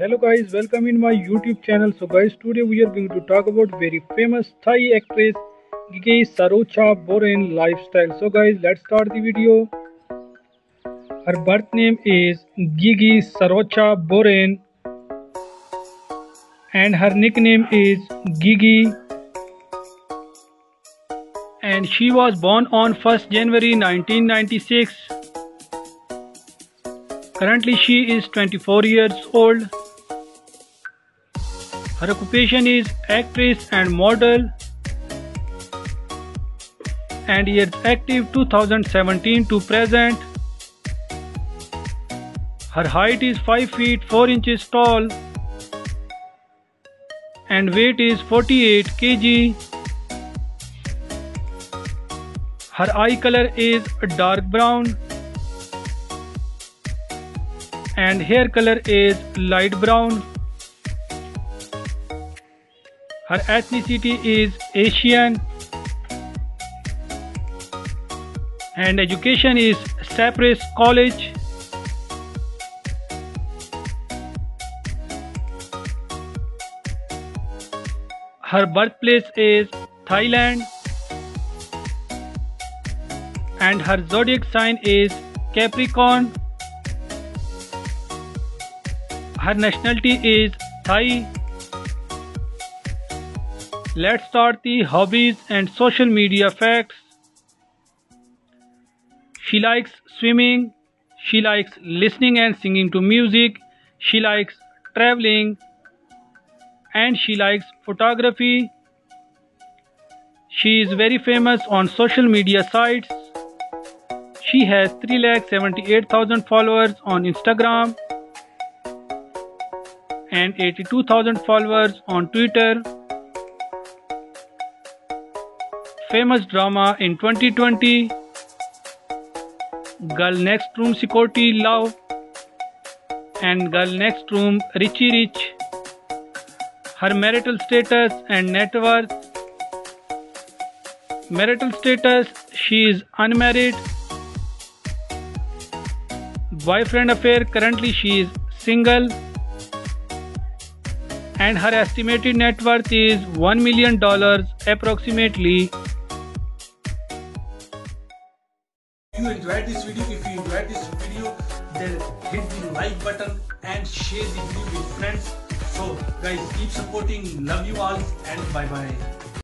hello guys welcome in my youtube channel. So guys today we are going to talk about very famous thai actress Gigie Sarocha Burin lifestyle. So guys let's start the video. Her birth name is Gigie Sarocha Burin and her nickname is Gigie and she was born on 1st january 1996 Currently she is 24 years old. Her occupation is actress and model and is active 2017 to present. Her height is 5 feet 4 inches tall and weight is 48 kg. Her eye color is dark brown and hair color is light brown. Her ethnicity is Asian and education is Cypress College. Her birthplace is Thailand and her zodiac sign is Capricorn. Her nationality is Thai. Let's start the hobbies and social media facts. She likes swimming. She likes listening and singing to music. She likes traveling. And she likes photography. She is very famous on social media sites. She has 3,78,000 followers on Instagram and 82,000 followers on Twitter. Famous drama in 2020 Girl Next Room Security Love and Girl Next Room Richie Rich. Her marital status and net worth. Marital status She is unmarried. Boyfriend affair Currently she is single and her estimated net worth is $1 million approximately. You enjoyed this video, if you enjoyed this video, then hit the like button and share the video with friends. So guys, keep supporting. Love you all and bye bye.